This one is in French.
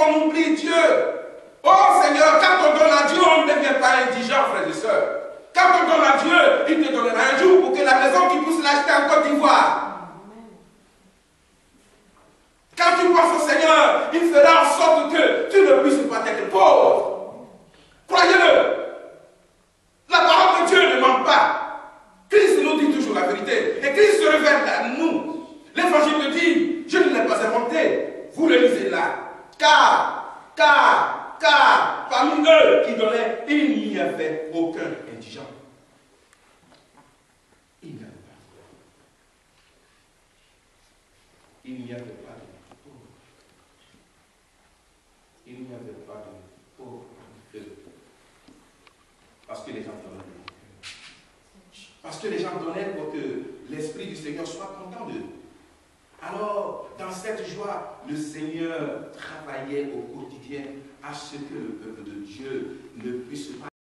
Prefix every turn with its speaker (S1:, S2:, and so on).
S1: qu'on oublie Dieu. Oh Seigneur, quand on donne à Dieu, on ne devient pas indigent, frères et sœurs. Quand on donne à Dieu, il te donnera un jour pour que la maison qui puisse l'acheter en Côte d'Ivoire. Quand tu penses au Seigneur, il fera en sorte que tu ne puisses pas être pauvre. Croyez-le. La parole de Dieu ne ment pas. Christ nous dit toujours la vérité. Et Christ se révèle à nous. L'évangile le dit, je ne l'ai pas inventé. Vous le lisez là. Car, car, car, parmi eux qui donnaient, il n'y avait aucun indigent. Il n'y avait pas. Il n'y avait pas de pauvre. Il n'y avait pas de pauvre. Parce que les gens donnaient. Parce que les gens donnaient pour que l'Esprit du Seigneur soit content d'eux. Alors, dans cette joie, le Seigneur travaillait au quotidien à ce que le peuple de Dieu